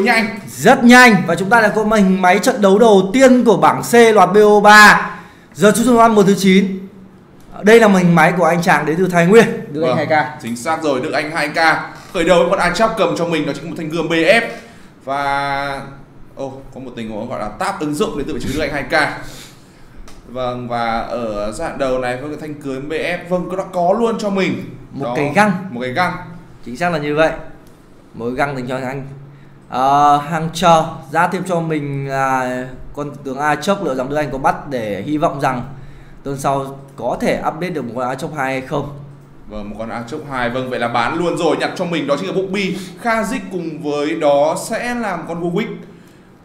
đối nhanh. Rất nhanh. Và chúng ta đã có hình máy trận đấu đầu tiên của bảng C loạt BO3 Giờ chúng ta một thứ 9 Đây là hình máy của anh chàng đến từ Thái Nguyên. Đức Vâng, Anh 2K Chính xác rồi, Đức Anh 2K Khởi đầu với con Achap cầm cho mình đó chính là một thanh gươm BF Và... Ô, có một tình huống gọi là táp ứng dụng đến từ vị trí Đức Anh 2K Vâng, và ở giai đoạn đầu này với cái thanh cưới BF Vâng, nó đã có luôn cho mình. Một Đó, cái găng. Một cái găng. Chính xác là như vậy. Mỗi găng dành cho anh Ờ, hàng chờ ra thêm cho mình là con tướng A chốc liệu rằng Đức Anh có bắt để hy vọng rằng tuần sau có thể update được một con A chốc 2 hay không? Vâng, một con Achop 2 Vâng, vậy là bán luôn rồi Nhặt cho mình đó chính là Bobby Khazik cùng với đó sẽ là một con Warwick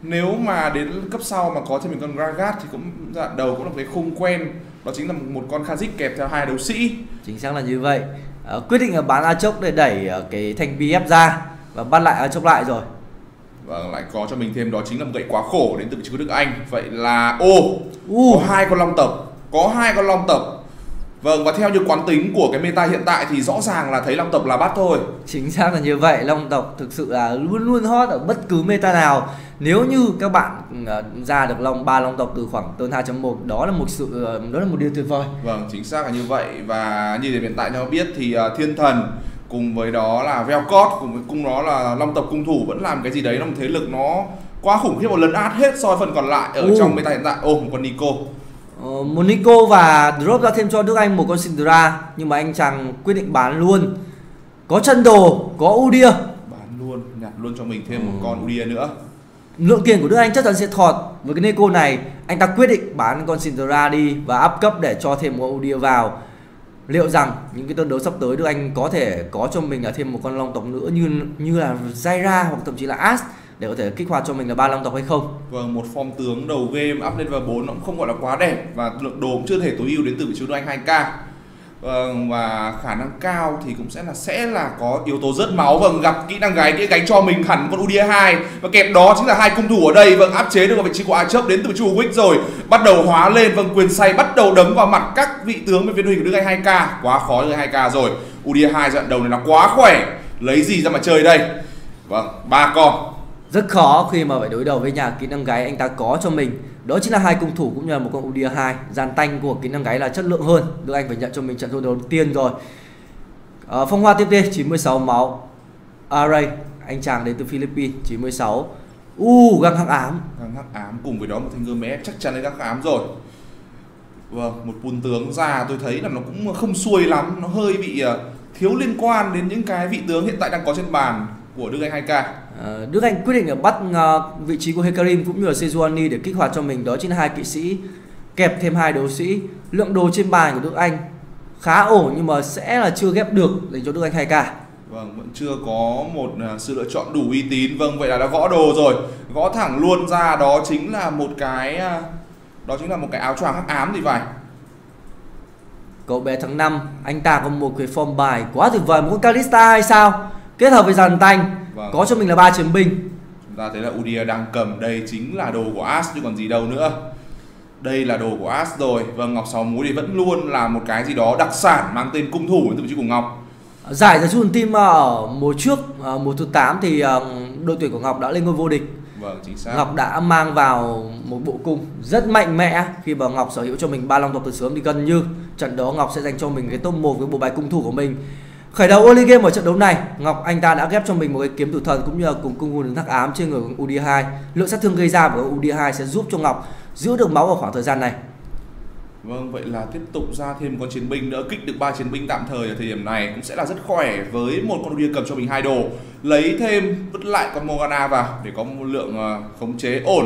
Nếu mà đến cấp sau mà có cho mình con Gragas Thì cũng đoạn đầu cũng là một cái khung quen. Đó chính là một con Khazik kẹp theo hai đấu sĩ. Chính xác là như vậy. Ờ, Quyết định là bán A chốc để đẩy ờ, cái thanh BF ra Và bắt lại A chốc lại rồi Vâng, lại có cho mình thêm đó chính là một gậy quá khổ đến từ của Đức Anh Vậy là, ô, U. có hai con long tộc Có hai con long tộc Vâng, và theo như quán tính của cái meta hiện tại thì rõ ràng là thấy long tộc là bắt thôi Chính xác là như vậy, Long tộc thực sự là luôn luôn hot ở bất cứ meta nào. Nếu như các bạn ờ, ra được Long ba Long tộc từ khoảng turn 2.1 đó là một sự ờ, đó là một điều tuyệt vời. Vâng, chính xác là như vậy Và như hiện tại cho biết thì uh, Thiên Thần cùng với đó là Velcott cùng với cung đó là Long tộc cung thủ vẫn làm cái gì đấy nó một thế lực nó quá khủng khiếp một lần át hết so với phần còn lại ở Ừ. trong meta hiện tại. Ô, một con Nico. Ờ, một Nico và drop ra thêm cho Đức Anh một con Syndra nhưng mà anh chàng quyết định bán luôn. Có chân đồ, có Udyr. Bán luôn, nhặt luôn cho mình thêm một Ừ. con Udyr nữa. Lượng tiền của Đức Anh chắc chắn sẽ thọt với cái Nico này. Anh ta quyết định bán con Syndra đi và up cấp để cho thêm một Udyr vào. Liệu rằng những cái trận đấu sắp tới Đức Anh có thể có cho mình là thêm một con long tộc nữa như như là Zaira hoặc thậm chí là As để có thể kích hoạt cho mình là ba long tộc hay không? Vâng, một form tướng đầu game up lên vào 4 nó cũng không gọi là quá đẹp và lượng đồ cũng chưa thể tối ưu đến từ vị trí Đức Anh 2K. Vâng, và khả năng cao thì cũng sẽ là sẽ là có yếu tố rớt máu. Vâng gặp kỹ năng gái kỹ gánh cho mình hẳn con Udia 2 và kèm đó chính là hai cung thủ ở đây. Vâng áp chế được vào vị trí của Achop đến từ Chu Wick rồi. Bắt đầu hóa lên vâng quyền say bắt đầu đấm vào mặt các vị tướng bên phía đội hình của Đức Anh 2K quá khó cho 2K rồi. Udia 2 giai đoạn đầu này là quá khỏe. Lấy gì ra mà chơi đây? Vâng ba con. Rất khó khi mà phải đối đầu với nhà kỹ năng gái anh ta có cho mình đó chính là hai cung thủ cũng như là một con Udia 2 dàn tanh của kỹ năng gáy là chất lượng hơn. Đức Anh phải nhận cho mình trận thua đầu tiên rồi. À, Phong Hoa tiếp đi 96 máu. Array anh chàng đến từ Philippines 96 U găng hắc ám. Găng hắc ám cùng với đó một thanh gươm ép chắc chắn là găng hắc ám rồi. Vâng, một bùn tướng ra tôi thấy là nó cũng không xuôi lắm. Nó hơi bị ờ, thiếu liên quan đến những cái vị tướng hiện tại đang có trên bàn của Đức Anh 2K Ờ, Đức Anh quyết định là bắt vị trí của Hekarim cũng như là Sejuani để kích hoạt cho mình. Đó chính là hai kỵ sĩ kẹp thêm hai đấu sĩ. Lượng đồ trên bàn của Đức Anh khá ổn nhưng mà sẽ là chưa ghép được dành cho Đức Anh 2K Vâng, vẫn chưa có một ờ, sự lựa chọn đủ uy tín. Vâng, vậy là đã gõ đồ rồi. Gõ thẳng luôn ra. Đó chính là một cái ờ, Đó chính là một cái áo choàng hắc ám thì phải. Cậu bé tháng 5 anh ta có một cái form bài quá tuyệt vời. Một con Kalista hay sao? Kết hợp với dàn tanh Vâng. có cho mình là ba chiến binh. Chúng ta thấy là Udyr đang cầm đây chính là đồ của As chứ còn gì đâu nữa. Đây là đồ của As rồi. Vâng Ngọc Sáu Múi thì vẫn luôn là một cái gì đó đặc sản mang tên cung thủ từ vị trí của Ngọc. Giải giải Chun Team ở mùa trước ờ, mùa thứ 8 thì ờ, đội tuyển của Ngọc đã lên ngôi vô địch. Vâng chính xác. Ngọc đã mang vào một bộ cung rất mạnh mẽ. Khi mà Ngọc sở hữu cho mình ba long tộc từ sớm thì gần như trận đó Ngọc sẽ dành cho mình cái top 1 với bộ bài cung thủ của mình. Khởi đầu early game ở trận đấu này, Ngọc anh ta đã ghép cho mình một cái kiếm tử thần cũng như là cùng cung hồn thác ám trên người của UD2. Lượng sát thương gây ra của UD2 sẽ giúp cho Ngọc giữ được máu ở khoảng thời gian này. Vâng vậy là tiếp tục ra thêm con chiến binh nữa Kích được ba chiến binh tạm thời ở thời điểm này Cũng sẽ là rất khỏe với một con Udyr cầm cho mình hai đồ Lấy thêm vứt lại con Morgana vào Để có một lượng ờ, khống chế ổn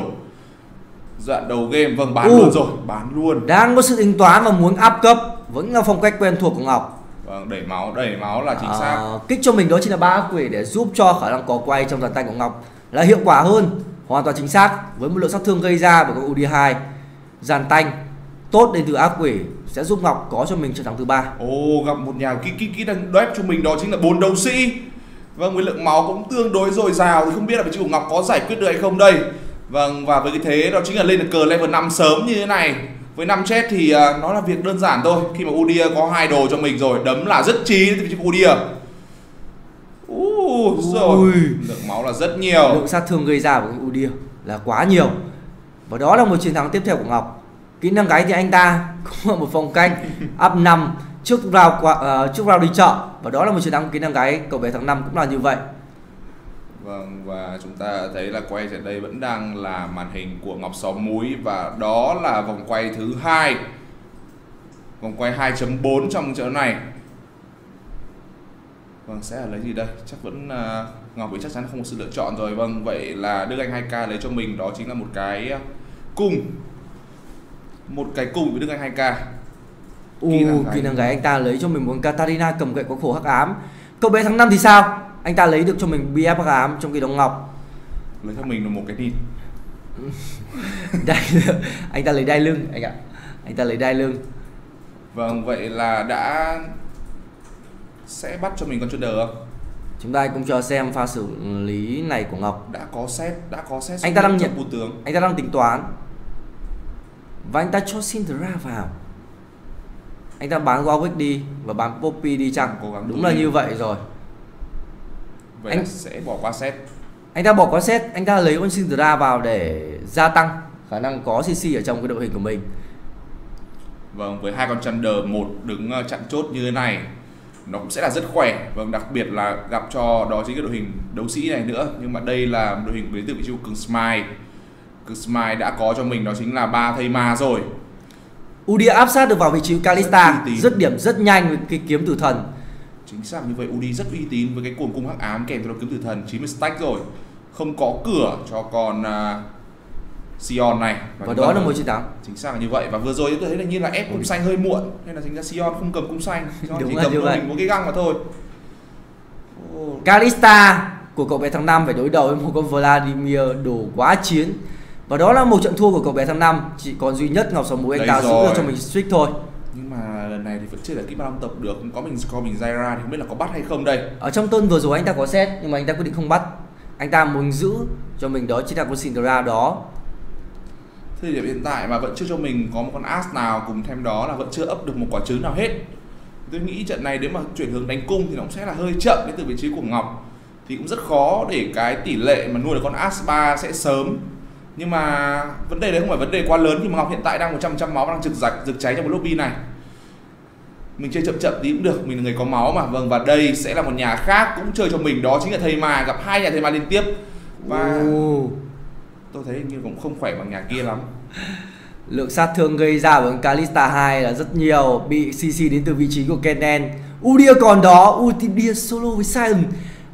Đoạn đầu game Vâng bán U. luôn rồi Bán luôn Đang có sự tính toán và muốn up cấp vẫn là phong cách quen thuộc của Ngọc. Vâng đẩy máu đẩy máu là chính À, xác. kích cho mình đó chính là ba quỷ để giúp cho khả năng có quay trong dàn tay của Ngọc là hiệu quả hơn hoàn toàn chính xác. Với một lượng sát thương gây ra bởi con UD2 dàn tanh tốt đến từ ác quỷ sẽ giúp Ngọc có cho mình chiến thắng thứ ba. Ồ gặp một nhà kỹ kỹ kỹ đang đép cho mình đó chính là bốn đấu sĩ. Vâng với lượng máu cũng tương đối dồi dào thì không biết là vị trí của Ngọc có giải quyết được hay không đây. Vâng và với cái thế đó chính là lên được cờ level 5 sớm như thế này với 5 chết thì à, nó là việc đơn giản thôi. Khi mà Udyr có hai đồ cho mình rồi Đấm là rất trí từ Ú, Ui, rồi. Lượng máu là rất nhiều. Lượng sát thương gây ra của Udyr là quá nhiều. Và đó là một chiến thắng tiếp theo của Ngọc. Kỹ năng gáy thì anh ta cũng là một phong cách up 5 trước round qua, ờ, trước round đi chợ. Và đó là một chiến thắng kỹ năng gáy cậu bé tháng 5 cũng là như vậy Vâng và chúng ta thấy là quay tại đây vẫn đang là màn hình của Ngọc Sáu Múi và đó là vòng quay thứ hai. Vòng quay 2.4 trong trận này. Vâng sẽ là lấy gì đây? Chắc vẫn uh, Ngọc thì chắc chắn không có sự lựa chọn rồi. Vâng vậy là Đức Anh 2K lấy cho mình đó chính là một cái uh, cung. Một cái cung với Đức Anh 2K U, Kỹ năng gáy anh ta lấy cho mình một Katarina cầm gậy có khổ hắc ám. Cậu bé tháng 5 thì sao anh ta lấy được cho mình BF ám trong khi đó Ngọc. Lấy cho mình là một cái nịt đai anh ta lấy đai lưng anh ạ. Anh ta lấy đai lưng. Vâng vậy là đã sẽ bắt cho mình con chuột đờ không? chúng ta cùng chờ xem pha xử lý này của Ngọc. Đã có set đã có set Anh ta đang nhận- cú tướng. anh ta đang tính toán. Và anh ta cho Cinderella vào. Anh ta bán Warwick đi và bán Poppy đi chăng? Cố gắng đúng là như vậy rồi vậy Anh- sẽ bỏ qua set. Anh ta bỏ qua set anh ta lấy con Cinderella vào để gia tăng khả năng có CC ở trong cái đội hình của mình. Vâng với hai con chân đờ một đứng ờ, chặn chốt như thế này nó cũng sẽ là rất khỏe. Vâng đặc biệt là gặp cho đó chính là đội hình đấu sĩ này nữa. Nhưng mà đây là đội hình đến từ vị trí cường smile. Cường smile đã có cho mình đó chính là ba thầy ma rồi. Udia áp sát được vào vị trí Kalista Rất điểm rất nhanh với cái kiếm tử thần chính xác như vậy Udi rất uy tín với cái cuồng cung hắc ám kèm theo kiếm tử thần 90 stack rồi. Không có cửa cho con uh, Sion này. Và đó là một chiến thắng. Chính xác là như vậy. Và vừa rồi tôi thấy là như là ép cung xanh hơi muộn nên là thành ra Sion không cầm cung xanh. Sion Đúng chỉ là cầm cho mình một cái găng mà thôi. Ồ, Kalista của cậu bé tháng 5 phải đối đầu với một con Vladimir đồ quá chiến. Và đó là một trận thua của cậu bé tháng 5 chỉ còn duy nhất Ngọc Sáu Múi anh ta giữ rồi. được cho mình streak thôi nhưng mà lần này thì vẫn chưa là kỹ ba năm tập được. Có mình có mình Zaira thì không biết là có bắt hay không đây. Ở trong tuần vừa rồi anh ta có set nhưng mà anh ta quyết định không bắt. Anh ta muốn giữ cho mình đó chính là con Cinderella đó. Thời điểm hiện tại mà vẫn chưa cho mình có một con as nào cùng thêm đó là vẫn chưa ấp được một quả trứng nào hết. Tôi nghĩ trận này nếu mà chuyển hướng đánh cung thì nó cũng sẽ là hơi chậm đến từ vị trí của ngọc. Thì cũng rất khó để cái tỷ lệ mà nuôi được con as 3 sẽ sớm nhưng mà vấn đề đấy không phải vấn đề quá lớn nhưng mà ngọc hiện tại đang 100 trăm máu đang trực rạch rực cháy trong một lobby này. Mình chơi chậm chậm tí cũng được mình là người có máu mà. Vâng và đây sẽ là một nhà khác cũng chơi cho mình. Đó chính là thầy mà gặp hai nhà thầy mà liên tiếp. Và tôi thấy như cũng không khỏe bằng nhà kia lắm. Lượng sát thương gây ra với Kalista 2 là rất nhiều. Bị CC đến từ vị trí của Kennen. Udia còn đó. Udia solo với Sion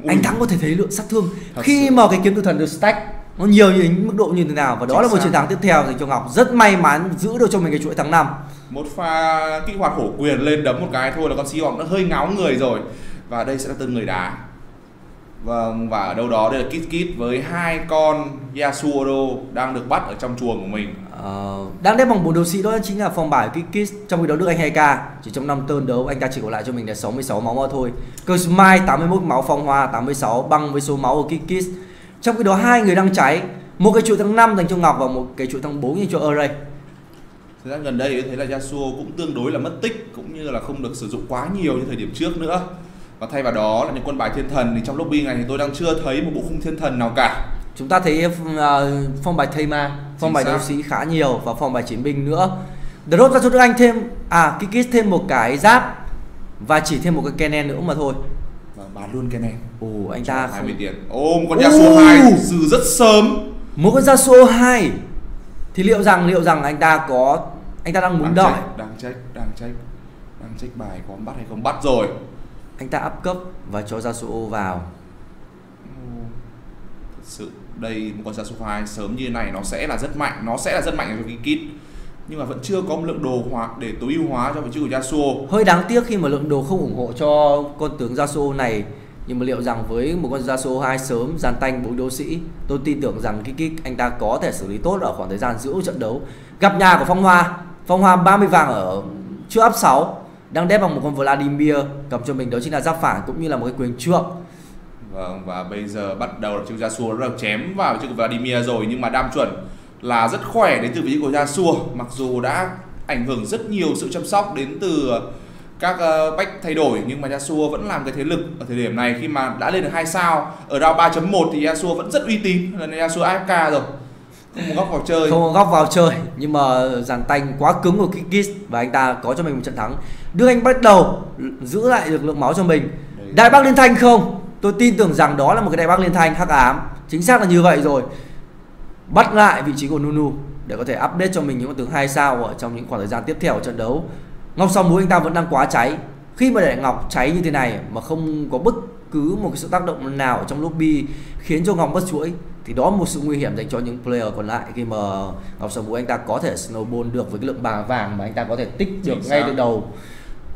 anh thắng có thể thấy lượng sát thương. Thật khi sự. mà cái kiếm tử thần được stack nó nhiều như mức độ như thế nào và đó Chính là một xác. chiến thắng tiếp theo dành cho Ngọc rất may mắn giữ được cho mình cái chuỗi tháng 5 một pha kích hoạt hổ quyền lên đấm một cái thôi là con Sion nó hơi ngáo người rồi. Và đây sẽ là tên người đá. Vâng và ở đâu đó đây là Kit Kit với hai con Yasuodo đang được bắt ở trong chuồng của mình. Ờ, đáng đếm bằng bốn đấu sĩ đó chính là phong bài Kikis trong khi đó được anh 2k chỉ trong 5 turn đấu anh ta chỉ còn lại cho mình là 66 máu mà thôi. Curse Smite 81 máu phong hoa 86 băng với số máu của Kikis trong khi đó hai người đang cháy một cái chuỗi tháng 5 dành cho Ngọc và một cái chuỗi tháng 4 dành cho Array. Thời gian gần đây tôi thấy là Yasuo cũng tương đối là mất tích cũng như là không được sử dụng quá nhiều như thời điểm trước nữa. Và thay vào đó là những quân bài thiên thần thì trong lobby này thì tôi đang chưa thấy một bộ khung thiên thần nào cả. Chúng ta thấy uh, phong bài Thema phong Chính bài đấu sĩ khá nhiều và phong bài chiến binh nữa. Drop ra cho Đức Anh thêm à Kikis thêm một cái giáp và chỉ thêm một cái Kennen nữa mà thôi bán luôn cái này. Ồ anh ta 20 không tiền. Ô một con! Yasuo 2 từ rất sớm. Một con Yasuo 2 Thì liệu rằng liệu rằng anh ta có anh ta đang muốn đợi? đang check đang check. Đang check bài có bắt hay không bắt rồi. Anh ta up cấp và cho Yasuo vào. Thật sự đây một con Yasuo 2 sớm như thế này nó sẽ là rất mạnh nó sẽ là rất mạnh cho cái kit nhưng mà vẫn chưa có một lượng đồ hóa để tối ưu hóa cho vị trí của Yasuo. Hơi đáng tiếc khi mà lượng đồ không ủng hộ cho con tướng Yasuo này. Nhưng mà liệu rằng với một con Yasuo 2 sớm dàn tanh bốn đấu sĩ tôi tin tưởng rằng cái anh ta có thể xử lý tốt ở khoảng thời gian giữa trận đấu. Gặp nhà của Phong Hoa. Phong Hoa 30 vàng ở trước up 6 đang đép bằng một con Vladimir. Cầm cho mình đó chính là giáp phản cũng như là một cái quyền trượng. Vâng, và bây giờ bắt đầu là chiếc Yasuo nó được chém vào chiếc Vladimir rồi nhưng mà đam chuẩn là rất khỏe đến từ vị trí của Yasuo mặc dù đã ảnh hưởng rất nhiều sự chăm sóc đến từ các uh, bách thay đổi nhưng mà Yasuo vẫn làm cái thế lực ở thời điểm này khi mà đã lên được hai sao. Ở round 3.1 thì Yasuo vẫn rất uy tín lần này Yasuo AFK rồi. Không có góc vào chơi. Không có góc vào chơi nhưng mà dàn tanh quá cứng của Kikis và anh ta có cho mình một trận thắng. Đưa anh bắt đầu giữ lại được lượng máu cho mình. Đấy. đại bác liên thanh không? Tôi tin tưởng rằng đó là một cái đại bác liên thanh hắc ám. Chính xác là như vậy rồi bắt lại vị trí của Nunu để có thể update cho mình những con tướng hai sao ở trong những khoảng thời gian tiếp theo của trận đấu. Ngọc sau mũi anh ta vẫn đang quá cháy. Khi mà để Ngọc cháy như thế này mà không có bất cứ một cái sự tác động nào trong lobby khiến cho Ngọc mất chuỗi thì đó một sự nguy hiểm dành cho những player còn lại khi mà Ngọc Sầu Mũi anh ta có thể snowball được với cái lượng bà vàng mà anh ta có thể tích được Chính ngay từ đầu.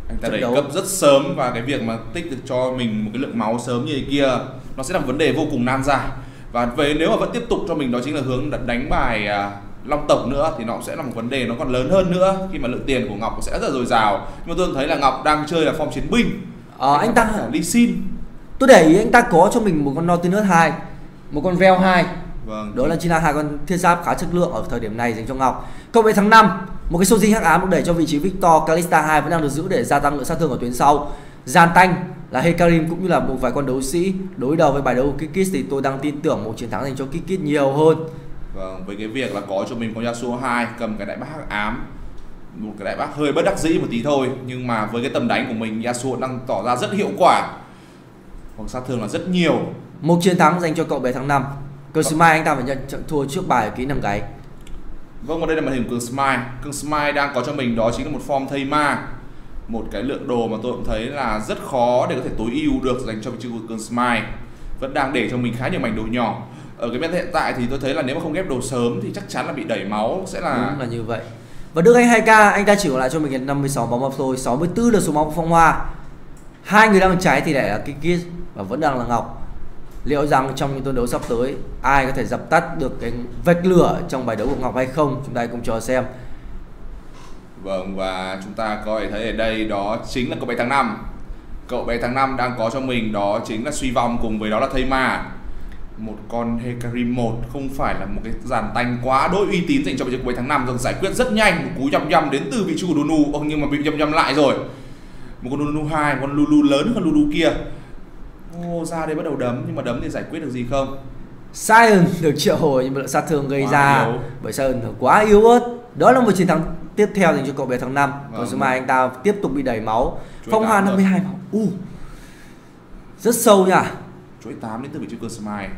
Anh ta đẩy cấp rất sớm và cái việc mà tích được cho mình một cái lượng máu sớm như thế kia nó sẽ là vấn đề vô cùng nan giải và về nếu mà vẫn tiếp tục cho mình đó chính là hướng đánh bài à, long tộc nữa thì nó sẽ là một vấn đề nó còn lớn hơn nữa khi mà lượng tiền của ngọc sẽ rất là dồi dào nhưng mà tôi thấy là ngọc đang chơi là form chiến binh ờ, anh ta ly xin tôi để ý anh ta có cho mình một con Nautilus 2 một con Vel 2 Vâng. Đó là chính là hai con thiết giáp khá chất lượng ở thời điểm này dành cho Ngọc. Cộng với tháng 5, một cái Soji hắc ám được đẩy cho vị trí Victor Kalista 2 vẫn đang được giữ để gia tăng lượng sát thương ở tuyến sau. Gian tanh là Hekarim cũng như là một vài con đấu sĩ đối đầu với bài đấu của Kikis thì tôi đang tin tưởng một chiến thắng dành cho Kikis nhiều hơn. Vâng, với cái việc là có cho mình con Yasuo 2 cầm cái đại bác hắc ám một cái đại bác hơi bất đắc dĩ một tí thôi nhưng mà với cái tầm đánh của mình Yasuo đang tỏ ra rất hiệu quả. Hoặc sát thương là rất nhiều. Một chiến thắng dành cho cậu bé tháng 5 Cường Smile anh ta phải nhận trận thua trước bài kỹ năng gáy. Vâng và đây là màn hình Cường Smile. Cường Smile đang có cho mình đó chính là một form thây ma một cái lượng đồ mà tôi cũng thấy là rất khó để có thể tối ưu được dành cho chiếc trí Smile. Vẫn đang để cho mình khá nhiều mảnh đồ nhỏ. Ở cái meta hiện tại thì tôi thấy là nếu mà không ghép đồ sớm thì chắc chắn là bị đẩy máu, sẽ là Đúng là như vậy. Và Đức Anh 2K anh ta chỉ còn lại cho mình 56 bóng bóng thôi 64 là số bóng phong hoa. Hai người đang cháy thì lại là Kikis và vẫn đang là Ngọc. Liệu rằng trong những trận đấu sắp tới, ai có thể dập tắt được cái vết lửa trong bài đấu của Ngọc hay không? Chúng ta cùng chờ xem. Vâng và chúng ta có thể thấy ở đây đó chính là cậu bé tháng 5 Cậu bé tháng 5 đang có cho mình đó chính là suy vong cùng với đó là thây ma. Một con Hekarim 1 không phải là một cái dàn tanh quá đỗi uy tín dành cho cậu bé tháng 5 rồi giải quyết rất nhanh một cú nhầm nhầm đến từ vị trí của Dunu oh, nhưng mà bị nhầm nhầm lại rồi. Một con Dunu 2 con Lulu lớn hơn con Lulu kia. Ô, ra đây bắt đầu đấm nhưng mà đấm thì giải quyết được gì không? Sion được triệu hồi nhưng mà lượng sát thương gây quá ra. yếu. bởi Sion quá yếu ớt. Đó là một chiến thắng tiếp theo dành cho cậu bé tháng 5. Vâng. Còn số mai anh ta tiếp tục bị đẩy máu. Chuỗi Phong Hoa 52 máu. U. Uh, rất sâu nha. Chuỗi 8 đến từ vị trí cường Smile.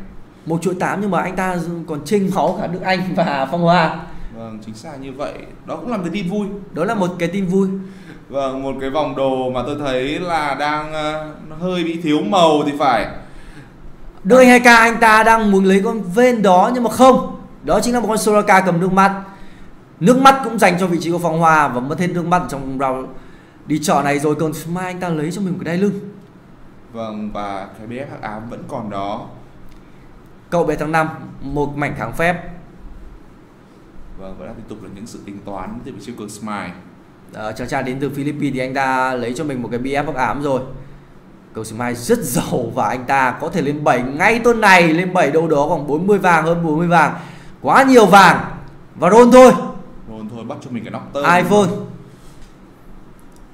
Một chuỗi 8 nhưng mà anh ta còn trinh máu cả Đức Anh và Phong Hoa. Vâng, chính xác như vậy. Đó cũng là một cái tin vui. Đó là một cái tin vui. Vâng, một cái vòng đồ mà tôi thấy là đang uh, hơi bị thiếu màu thì phải. Đôi hai k anh ta đang muốn lấy con ven đó nhưng mà không. Đó chính là một con Soraka cầm nước mắt. Nước mắt cũng dành cho vị trí của Phong Hoa và mất hết nước mắt trong round đi chợ này rồi. Còn mai anh ta lấy cho mình một cái đai lưng. Vâng và cái BF hắc ám vẫn còn đó. Cậu bé tháng 5 một mảnh kháng phép. Vâng vẫn đang tiếp tục là những sự tính toán từ vị trí của Smile. Uh, chàng trai đến từ Philippines thì anh ta lấy cho mình một cái BF hắc ám rồi. Cầu mai rất giàu và anh ta có thể lên 7 ngay tuần này. Lên 7 đâu đó khoảng 40 vàng hơn 40 vàng. Quá nhiều vàng. Và roll thôi thôi bắt cho mình cái nóc iPhone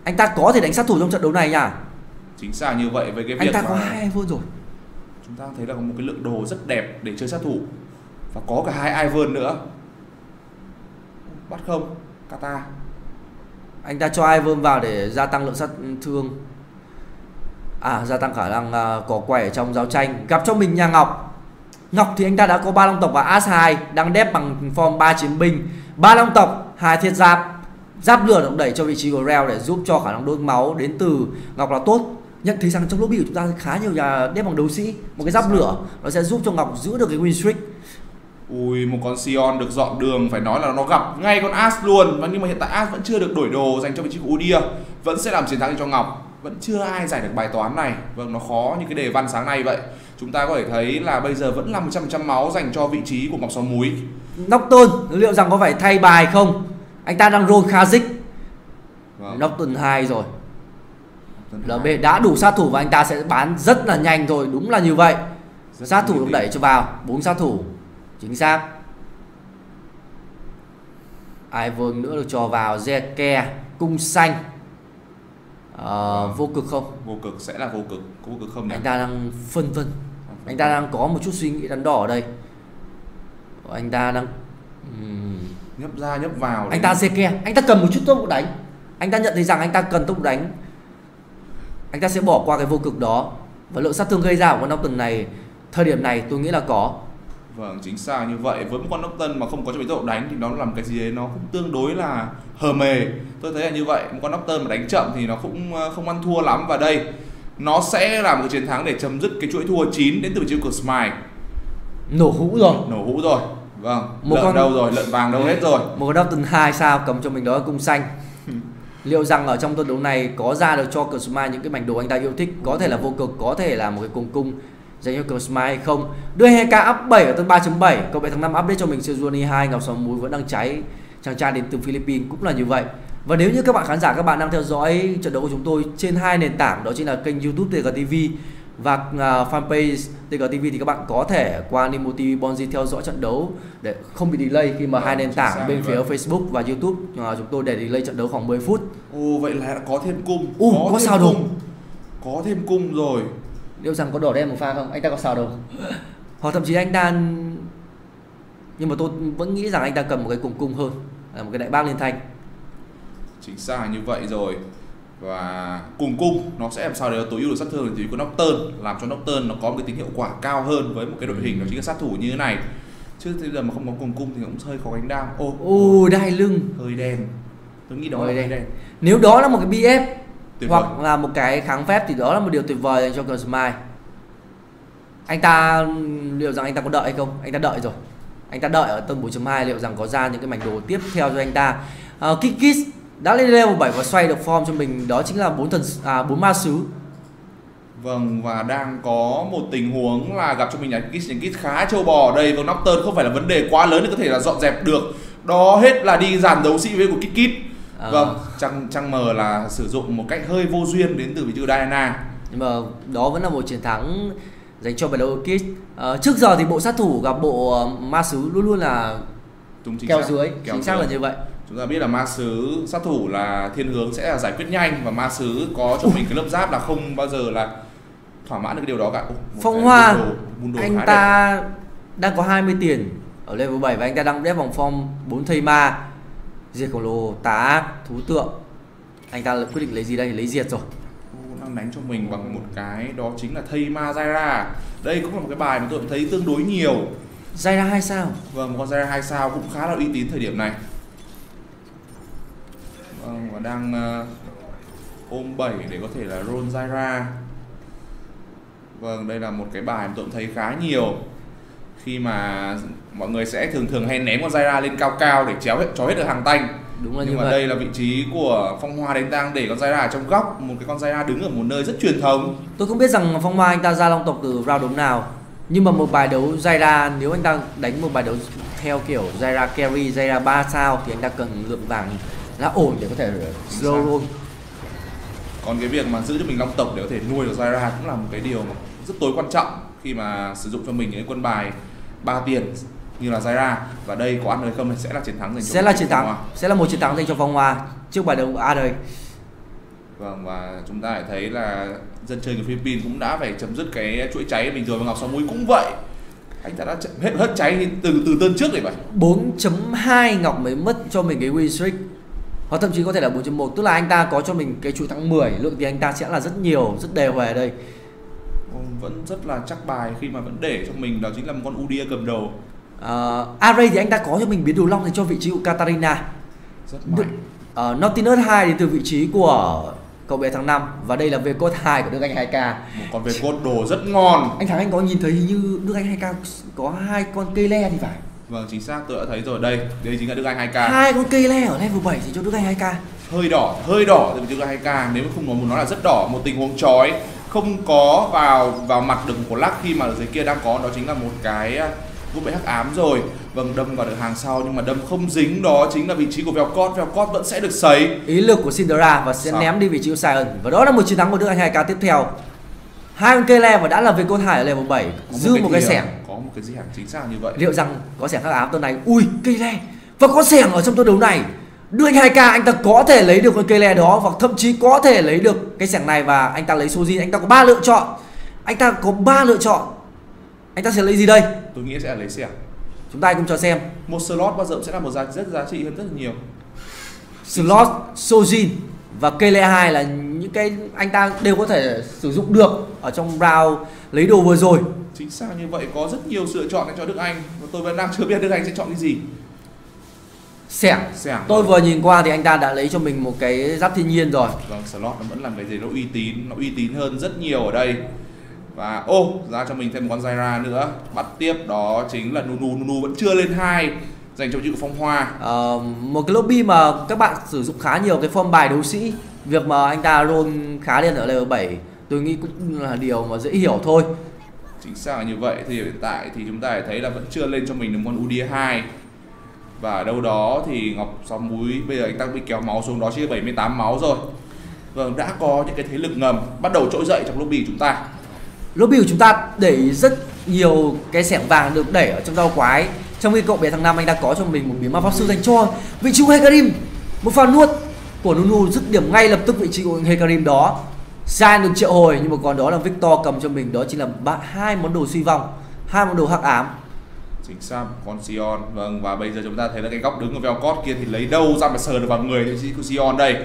anh ta có thể đánh sát thủ trong trận đấu này nha chính xác như vậy với cái việc anh ta có hai iPhone rồi? chúng ta thấy là có một cái lượng đồ rất đẹp để chơi sát thủ. Và có cả hai iPhone nữa. Bắt không? Kata anh ta cho Ivan vào để gia tăng lượng sát thương? À gia tăng khả năng uh, có quẻ trong giao tranh. Gặp cho mình nhà Ngọc. Ngọc thì anh ta đã có ba long tộc và As 2 đang đép bằng form ba chiến binh. Ba long tộc hai thiết giáp. Giáp lửa động đẩy cho vị trí của Rel để giúp cho khả năng đốt máu đến từ Ngọc là tốt. Nhận thấy rằng trong lobby của chúng ta khá nhiều nhà đép bằng đấu sĩ một cái giáp lửa nó sẽ giúp cho Ngọc giữ được cái win streak. Ui một con Sion được dọn đường phải nói là nó gặp ngay con As luôn. Và nhưng mà hiện tại As vẫn chưa được đổi đồ dành cho vị trí của Udia vẫn sẽ làm chiến thắng cho Ngọc vẫn chưa ai giải được bài toán này. Vâng nó khó như cái đề văn sáng nay vậy. Chúng ta có thể thấy là bây giờ vẫn là 100% máu dành cho vị trí của Ngọc Sáu Múi. Nocturne liệu rằng có phải thay bài không? Anh ta đang roll Kazik vâng. Nocturne 2 rồi. LB đã đủ sát thủ và anh ta sẽ bán rất là nhanh thôi đúng là như vậy. Rất sát thủ được đẩy cho vào bốn sát thủ. Chính xác. Ai vương nữa được cho vào Zeke cung xanh Ờ, vô cực không? Vô cực sẽ là vô cực. Có vô cực không nhỉ anh ta đang phân vân. Anh ta đang có một chút suy nghĩ đắn đo ở đây. Anh ta đang Ừm, nhấp ra nhấp vào anh ta ke anh ta cần một chút tốc độ đánh. Anh ta nhận thấy rằng anh ta cần tốc độ đánh. Anh ta sẽ bỏ qua cái vô cực đó. Và lượng sát thương gây ra của con Norton này thời điểm này tôi nghĩ là có Vâng, chính xác như vậy. Với một con Nocturne mà không có cho bị tốc độ đánh thì nó làm cái gì đấy nó cũng tương đối là hờ mề. Tôi thấy là như vậy. Một con Nocturne mà đánh chậm thì nó cũng ờ, không ăn thua lắm và đây nó sẽ là một chiến thắng để chấm dứt cái chuỗi thua 9 đến từ chiêu của Smile. nổ hũ rồi Nổ hũ rồi. Vâng, Một lợn con- đâu rồi, lợn vàng đâu hết rồi. một con Norton 2 sao cầm cho mình đó là cung xanh liệu rằng ở trong trận đấu này có ra được cho Smile những cái mảnh đồ anh ta yêu thích có thể là vô cực có thể là một cái cùng cung dành cho cờ Smile hay không đưa 2k up 7 ở tân 3.7 cậu bé tháng 5 update cho mình Sejuani 2 ngọc sáu múi vẫn đang cháy chàng trai đến từ Philippines cũng là như vậy và nếu như các bạn khán giả các bạn đang theo dõi trận đấu của chúng tôi trên hai nền tảng đó chính là kênh YouTube TGTV và uh, fanpage TGTV thì các bạn có thể qua Nimo TV Bonzi theo dõi trận đấu để không bị delay khi mà Vâng, hai nền chính tảng bên phía vậy. Facebook và YouTube uh, chúng tôi để delay trận đấu khoảng 10 phút. Ồ vậy là có thêm cung. Ồ, có thêm sao đâu. cung. Có thêm cung rồi. Liệu rằng có đỏ đen một pha không? Anh ta có xào đâu? Hoặc thậm chí anh ta nhưng mà tôi vẫn nghĩ rằng anh ta cần một cái cùng cung hơn là một cái đại bác liên thanh. chính xác là như vậy rồi và cùng cung nó sẽ làm sao để tối ưu được sát thương thì có Nocturne làm cho Nocturne nó có một cái tính hiệu quả cao hơn với một cái đội hình đó chính là sát thủ như thế này chứ bây giờ mà không có cùng cung thì cũng hơi khó đánh đam ô Ô đai lưng. hơi đen tôi nghĩ đó Hơi là đen. hơi đen Nếu đó là một cái BF tuyệt hoặc vời là một cái kháng phép thì đó là một điều tuyệt vời dành cho Smile. Anh ta liệu rằng anh ta có đợi hay không? Anh ta đợi rồi. Anh ta đợi ở tầng 4.2 liệu rằng có ra những cái mảnh đồ tiếp theo cho anh ta. Uh, Kikis đã lên level 7 và xoay được form cho mình đó chính là bốn thần à bốn ma sứ. vâng và đang có một tình huống là gặp cho mình nhà kit nhà kit khá châu bò ở đây và Nocturne không phải là vấn đề quá lớn để có thể là dọn dẹp được đó hết là đi dàn đấu sĩ với của kit À. vâng trăng trăng mờ là sử dụng một cách hơi vô duyên đến từ vị trí của Diana Nhưng mà đó vẫn là một chiến thắng dành cho Battle Kids. Uh, trước giờ thì bộ sát thủ gặp bộ ờ, ma sứ luôn luôn là Đúng chính keo xác. dưới, Keo chính xác dưới. là như vậy. chúng ta biết là ma sứ sát thủ là thiên hướng sẽ là giải quyết nhanh và ma sứ có cho mình cái lớp giáp là không bao giờ là thỏa mãn được cái điều đó cả Ồ, Phong Hoa, mundo- mundo anh khá đẹp. ta đang có 20 tiền ở level 7 và anh ta đang đép vòng form 4 thây ma diệt khổng lồ tà ác thú tượng. Anh ta quyết định lấy gì đây? Lấy diệt rồi. Đang đánh cho mình bằng một cái đó chính là thây ma Zaira đây cũng là một cái bài mà tôi cũng thấy tương đối nhiều. Zaira hai sao? Vâng một con Zaira hai sao cũng khá là uy tín thời điểm này. Vâng và đang ờ, ôm 7 để có thể là roll Zaira vâng đây là một cái bài mà tôi cũng thấy khá nhiều. Khi mà mọi người sẽ thường thường hay ném con Zaira lên cao cao để chéo hết cho hết được hàng tanh. Đúng là nhưng như mà vậy. đây là vị trí của phong hoa đánh đang để con Zaira ở trong góc. Một cái con Zaira đứng ở một nơi rất truyền thống. Tôi không biết rằng phong hoa anh ta ra long tộc từ round đấu nào. Nhưng mà một bài đấu Zaira nếu anh ta đánh một bài đấu theo kiểu Zaira carry Zaira 3 sao thì anh ta cần lượng vàng là ổn để có thể slow roll còn cái việc mà giữ cho mình long tộc để có thể nuôi được Zaira cũng là một cái điều rất tối quan trọng khi mà sử dụng cho mình những cái quân bài ba tiền như là Zaira. Và đây có ăn hay không thì sẽ là chiến thắng dành cho sẽ là chiến thắng. Sẽ là một chiến thắng dành cho phong hoa trước bài đấu A đời Vâng và chúng ta lại thấy là dân chơi của Philippines cũng đã phải chấm dứt cái chuỗi cháy bình thường và Ngọc Sáu Mũi. Cũng vậy. Anh ta đã hết hết cháy từ từ tân trước rồi vậy. 4.2 Ngọc mới mất cho mình cái win streak. Hoặc thậm chí có thể là 4.1 tức là anh ta có cho mình cái chuỗi thắng 10 lượng tiền anh ta sẽ là rất nhiều rất đều về ở đây. Ồ, Vẫn rất là chắc bài khi mà vẫn để cho mình. Đó chính là một con Udia cầm đầu uh, Array thì anh ta có cho mình biến đồ long dành cho vị trí của Katarina. Rất mạnh. uh, Nautilus 2 đến từ vị trí của cậu bé tháng 5 và đây là về code 2 của Đức Anh 2K Một con về cốt đồ rất ngon. anh Thắng anh có nhìn thấy hình như Đức Anh 2K có hai con cây le thì phải? Vâng chính xác tôi đã thấy rồi. Đây, đây chính là Đức Anh 2K. hai con cây le ở level 7 thì cho Đức Anh 2K hơi đỏ hơi đỏ từ Đức Anh 2K nếu mà không muốn nói là rất đỏ một tình huống chói. Không có vào vào mặt được của lắc khi mà ở dưới kia đang có đó chính là một cái vụ bệ hắc ám rồi. Vâng đâm vào được hàng sau nhưng mà đâm không dính đó chính là vị trí của Velcot. Velcot vẫn sẽ được sấy. Ý lực của Cinderella và sẽ Sao? ném đi vị trí của Sion. Và đó là một chiến thắng của Đức Anh 2K tiếp theo. Hai con cây le và đã là về code 2 ở level 7 Có dư một cái gì sẻng. à? có một cái gì hẳn chính xác như vậy. Liệu rằng có sẻng khắc ám tuần này? Ui cây le và có sẻng ở trong tuần đấu này. Đức Anh 2K anh ta có thể lấy được con cây lè đó hoặc thậm chí có thể lấy được cái sẻng này. Và anh ta lấy Sojin anh ta có ba lựa chọn. Anh ta có ba lựa chọn anh ta sẽ lấy gì đây? Tôi nghĩ sẽ là lấy xẻng chúng ta cùng cho xem. Một slot bao giờ cũng sẽ là một giá rất giá trị hơn rất là nhiều. Slot Sojin và lè 2 là những cái anh ta đều có thể sử dụng được ở trong round lấy đồ vừa rồi. Chính xác như vậy có rất nhiều sự lựa chọn cho Đức Anh và tôi vẫn đang chưa biết Đức Anh sẽ chọn cái gì. Sẻng Sẻng Tôi vừa nhìn qua thì anh ta đã lấy cho mình một cái giáp thiên nhiên rồi. Vâng, slot nó vẫn làm cái gì nó uy tín Nó uy tín hơn rất nhiều ở đây Và ô, ra cho mình thêm một con Zaira nữa. Bắt tiếp đó chính là Nunu. Nunu vẫn chưa lên hai. Dành cho chữ phong hoa. Ờ, Một cái lobby mà các bạn sử dụng khá nhiều cái form bài đấu sĩ. Việc mà anh ta roll khá lên ở level 7 Tôi nghĩ cũng là điều mà dễ hiểu thôi. Chính xác là như vậy. Thì hiện tại thì chúng ta thấy là vẫn chưa lên cho mình được con Udia 2 Và ở đâu đó thì Ngọc Sáu Múi Bây giờ anh ta bị kéo máu xuống đó chỉ 78 máu rồi. Vâng, đã có những cái thế lực ngầm Bắt đầu trỗi dậy trong lobby chúng ta Lobby của chúng ta để rất nhiều cái sẻng vàng được đẩy ở trong rau quái. Trong khi cậu bé thằng Năm anh đã có cho mình một biến ma pháp sư dành cho. Vị trí của Hekarim Một pha nuốt của Nunu dứt điểm ngay lập tức vị trí của Hekarim đó. Giant được triệu hồi, nhưng mà còn đó là Victor cầm cho mình, đó chính là ba, hai món đồ suy vong, hai món đồ hắc ám. Chính xác, con Sion. Vâng và bây giờ chúng ta thấy là cái góc đứng của Velcott kia thì lấy đâu ra mà sờ được vào người của Sion đây.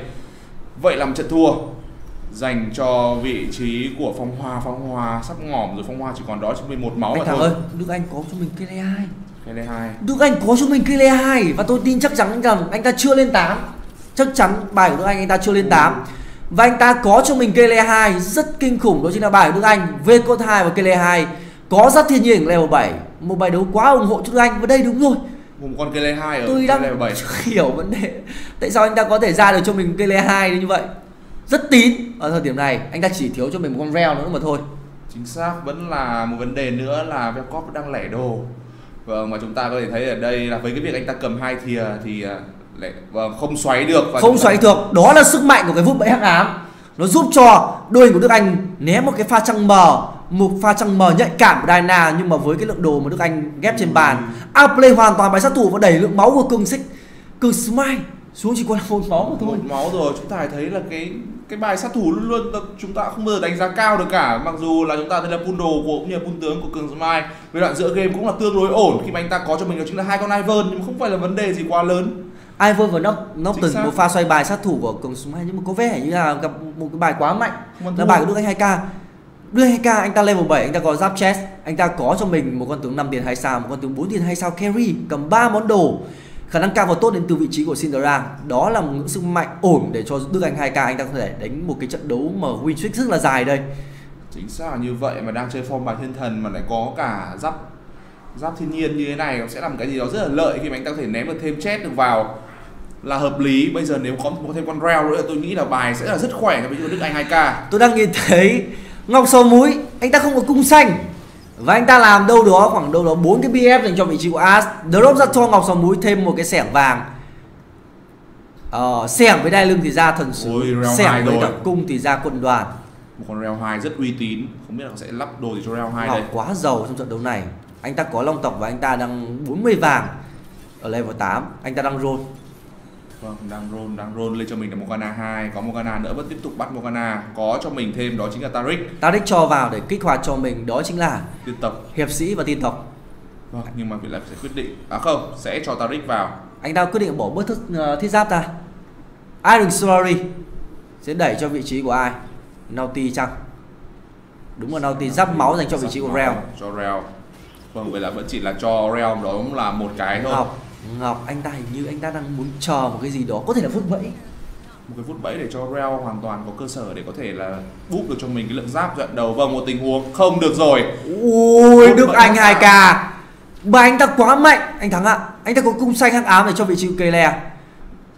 Vậy là một trận thua dành cho vị trí của phong hoa phong hoa sắp ngỏm rồi phong hoa chỉ còn đó chỉ 11 máu anh mà thôi. ơi Đức Anh có cho mình cây lê hai. Cái này hai. Đức Anh có cho mình cây lê hai và tôi tin chắc chắn rằng anh ta chưa lên 8 chắc chắn bài của Đức Anh anh ta chưa lên 8 và anh ta có cho mình cây lê 2 rất kinh khủng đó chính là bài của Đức Anh V code 2 và cây lê 2 có rất thiên nhiên level 7 một bài đấu quá ủng hộ cho Đức Anh và đây đúng rồi. Một con cây lê hai ở tôi cây đang level 7 chưa hiểu vấn đề tại sao anh ta có thể ra được cho mình cây lê 2 như vậy rất tín. Ở thời điểm này anh ta chỉ thiếu cho mình một con reo nữa mà thôi. Chính xác vẫn là một vấn đề nữa là Velcott đang lẻ đồ. Vâng mà chúng ta có thể thấy ở đây là với cái việc anh ta cầm hai thìa thì à, lẻ vâng không xoáy được và không ta- xoáy được. Đó là sức mạnh của cái vút bẫy hắc ám. Nó giúp cho đôi hình của Đức Anh ném một cái pha trăng mờ một pha trăng mờ nhạy cảm của Diana nhưng mà với cái lượng đồ mà Đức Anh ghép trên bàn outplay hoàn toàn bài sát thủ và đẩy lượng máu của cường xích cường smile xuống chỉ còn là một máu mà thôi. Một máu rồi chúng ta thấy là cái cái bài sát thủ luôn luôn chúng ta không bao giờ đánh giá cao được cả. Mặc dù là chúng ta thấy là pun đồ của cũng như là pun tướng của cường smile với đoạn giữa game cũng là tương đối ổn. Khi mà anh ta có cho mình đó chính là hai con Ivan nhưng không phải là vấn đề gì quá lớn. Ivan và Knock Chính từng một pha xoay bài sát thủ của cường smile nhưng mà có vẻ như là gặp một cái bài quá mạnh. Là bài của Đức Anh 2K Đức Anh 2K anh ta level 7 anh ta có giáp chest anh ta có cho mình một con tướng 5 tiền 2 sao một con tướng 4 tiền 2 sao carry cầm 3 món đồ khả năng cao và tốt đến từ vị trí của Cinderella đó là một sức mạnh ổn để cho Đức Anh 2K anh ta có thể đánh một cái trận đấu mà win streak rất là dài đây. Chính xác là như vậy mà đang chơi form bài thiên thần mà lại có cả giáp giáp thiên nhiên như thế này sẽ làm cái gì đó rất là lợi khi mà anh ta có thể ném được thêm chết được vào. Là hợp lý bây giờ nếu có một thêm con reo nữa tôi nghĩ là bài sẽ là rất khỏe cho ví dụ Đức Anh 2K tôi đang nhìn thấy Ngọc Sầu Múi anh ta không có cung xanh và anh ta làm đâu đó khoảng đâu đó bốn cái BF dành cho vị trí của As. Drop ra cho Ngọc Sầu Múi thêm một cái sẻng vàng. Ờ, sẻng với đai lưng thì ra thần sứ sẻng với cả cung thì ra quân đoàn. Một con reo 2 rất uy tín không biết là sẽ lắp đồ gì cho reo 2 Ngọc đây. quá giàu trong trận đấu này. Anh ta có long tộc và anh ta đang 40 vàng ở level 8 anh ta đang roll Vâng, đang roll, đang roll lên cho mình là Morgana 2 Có Morgana nữa vẫn tiếp tục bắt Morgana. Có cho mình thêm đó chính là Taric Taric cho vào để kích hoạt cho mình đó chính là Tiên tộc. hiệp sĩ và tiên tộc. Vâng, nhưng mà Việt Lập sẽ quyết định À không, sẽ cho Taric vào. Anh ta quyết định bỏ bớt thức, ờ, thiết giáp ra Iron Story sẽ đẩy cho vị trí của ai? Naughty chăng? Đúng là Naughty giáp máu dành cho vị trí của Rel Cho Rel Vâng, vậy là vẫn chỉ là cho Rel Đó cũng là một cái thôi. Ngọc Ngọc anh ta hình như anh ta đang muốn chờ một cái gì đó có thể là phút vẫy Một cái phút bẫy để cho Rel hoàn toàn có cơ sở Để có thể là búp được cho mình cái lượng giáp trận đầu Vâng, một tình huống. Không được rồi. Ui Phút Đức Anh hắc 2K Mà anh ta quá mạnh. Anh thắng ạ. Anh ta có cung xanh hắc ám để cho vị trí cây le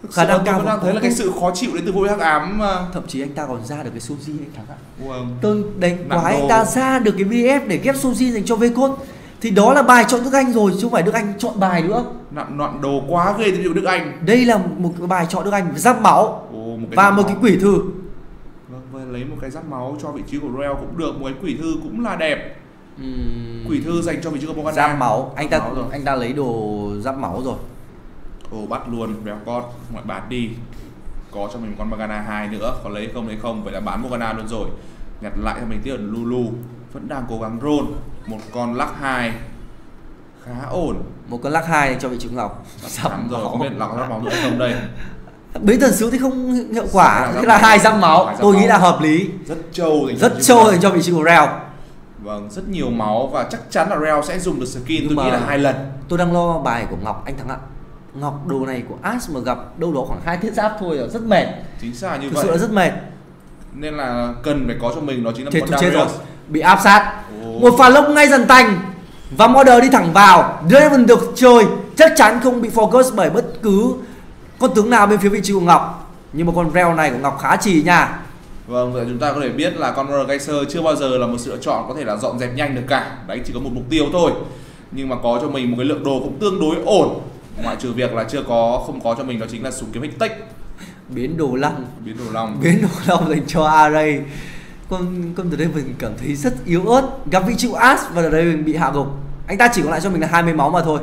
Thực Khả năng cao đang thấy là cái sự khó chịu đến từ vô hắc ám mà. Thậm chí anh ta còn ra được cái Suzy anh thắng ạ. Vâng. Tôi đánh quá anh ta ra được cái BF để ghép Suzy dành cho Vcode Thì đó là bài chọn Đức Anh rồi chứ không phải Đức Anh chọn bài nữa. Nặng nọn đồ quá ghê từ Đức Anh. Đây là một cái bài chọn Đức Anh giáp máu. Ồ, một cái Và một máu. cái quỷ thư. Vâng, vâng, lấy một cái giáp máu cho vị trí của Rel cũng được một cái quỷ thư cũng là đẹp. Quỷ thư dành cho vị trí của Morgana Giáp máu. Anh ta máu rồi. anh ta lấy đồ giáp máu rồi. Ồ bắt luôn Belcott ngoại bán đi. Có cho mình con Morgana 2 nữa có lấy không lấy không vậy là bán Morgana luôn rồi. Nhặt lại cho mình là Lulu vẫn đang cố gắng roll một con lắc 2 khá ổn. Một con lắc hai cho vị trí ngọc sắm rồi không biết là có máu nữa không đây. Bế thần sứ thì không hiệu quả thế là hai răng máu. Tôi nghĩ là hợp lý. Rất trâu rất trâu dành cho vị trí của Rel vâng rất nhiều máu và chắc chắn là Rel sẽ dùng được skin Nhưng tôi nghĩ là hai lần. tôi đang lo bài của Ngọc anh thắng ạ. Ngọc đồ này của As mà gặp đâu đó khoảng hai thiết giáp thôi là rất mệt. Chính xác như Thực vậy. sự là rất mệt. Nên là cần phải có cho mình đó chính là chết, một chết rồi bị áp sát. Oh. một pha lốc ngay dần tành và model đi thẳng vào. Draven được chơi chắc chắn không bị focus bởi bất cứ con tướng nào bên phía vị trí của Ngọc. Nhưng mà con Rel này của Ngọc khá trì nha. Vâng, vậy chúng ta có thể biết là con Roller Geyser chưa bao giờ là một sự lựa chọn có thể là dọn dẹp nhanh được cả. Đấy chỉ có một mục tiêu thôi. Nhưng mà có cho mình một cái lượng đồ cũng tương đối ổn. Ngoại trừ việc là chưa có, không có cho mình đó chính là súng kiếm Hectech Biến đồ lăng. Biến đồ long Biến đồ long dành cho Array con con từ đây mình cảm thấy rất yếu ớt. Gặp vị chịu as và ở đây mình bị hạ gục. Anh ta chỉ còn lại cho mình là 20 máu mà thôi.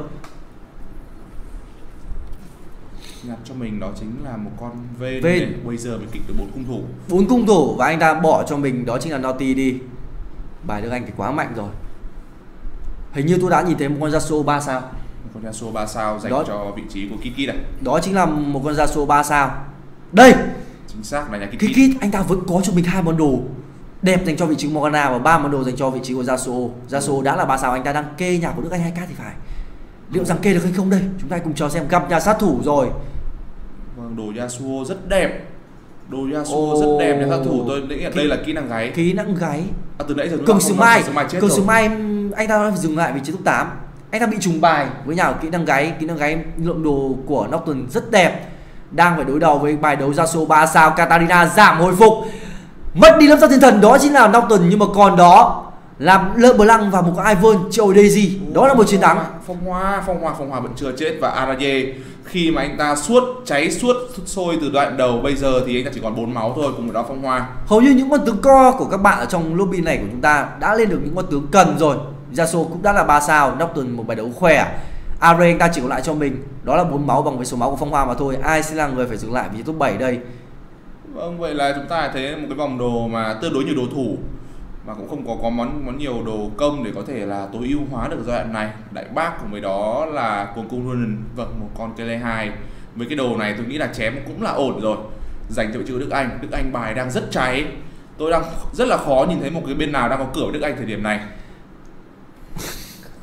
Nhặt cho mình đó chính là một con ven. bây giờ mình kịch được bốn cung thủ. Bốn cung thủ và anh ta bỏ cho mình đó chính là Naughty đi. Bài được anh thì quá mạnh rồi. Hình như tôi đã nhìn thấy một con Yasuo 3 sao. Một con Yasuo 3 sao dành đó, cho vị trí của Kiki này đó chính là một con Yasuo 3 sao. Đây! Chính xác là nhà Kiki. Kiki anh ta vẫn có cho mình hai món đồ đẹp dành cho vị trí Morgana và ba món đồ dành cho vị trí của Yasuo. Yasuo đã là ba sao anh ta đang kê nhà của nước Anh 2K thì phải. Liệu rằng kê được hay không đây? Chúng ta cùng chờ xem gặp nhà sát thủ rồi. Vâng, đồ Yasuo rất đẹp. Đồ Yasuo oh. rất đẹp nhà sát thủ. Tôi nghĩ đây là kỹ năng gáy. Kỹ năng gáy. À, từ nãy giờ Cường Sừng Mai. Cường Sừng Mai anh ta phải dừng lại vị trí top 8. Anh ta bị trùng bài với nhà kỹ năng gáy, kỹ năng gáy lượng đồ của Nocturne rất đẹp. Đang phải đối đầu với bài đấu Yasuo 3 sao Katarina giảm hồi phục mất đi lớp sát thiên thần đó chính là Norton. Nhưng mà còn đó là lăng và một cái Ivern châu Daisy đó là một chiến thắng. Phong hoa phong hoa phong hoa vẫn chưa chết. Và Araye khi mà anh ta suốt cháy suốt sôi từ đoạn đầu bây giờ thì anh ta chỉ còn bốn máu thôi cùng với đó phong hoa. Hầu như những con tướng co của các bạn ở trong lobby này của chúng ta đã lên được những con tướng cần rồi. Yasuo cũng đã là ba sao Norton một bài đấu khỏe. Are anh ta chỉ còn lại cho mình. Đó là bốn máu bằng với số máu của phong hoa mà thôi. Ai sẽ là người phải dừng lại vì top 7 đây Vâng, vậy là chúng ta thấy một cái vòng đồ mà tương đối nhiều đồ thủ mà cũng không có có món món nhiều đồ công để có thể là tối ưu hóa được giai đoạn này. Đại bác của người đó là cuồng cung luôn vâng một con Kele 2. Với cái đồ này tôi nghĩ là chém cũng là ổn rồi. Dành cho chữ Đức Anh, Đức Anh bài đang rất cháy. Tôi đang rất là khó nhìn thấy một cái bên nào đang có cửa với Đức Anh thời điểm này.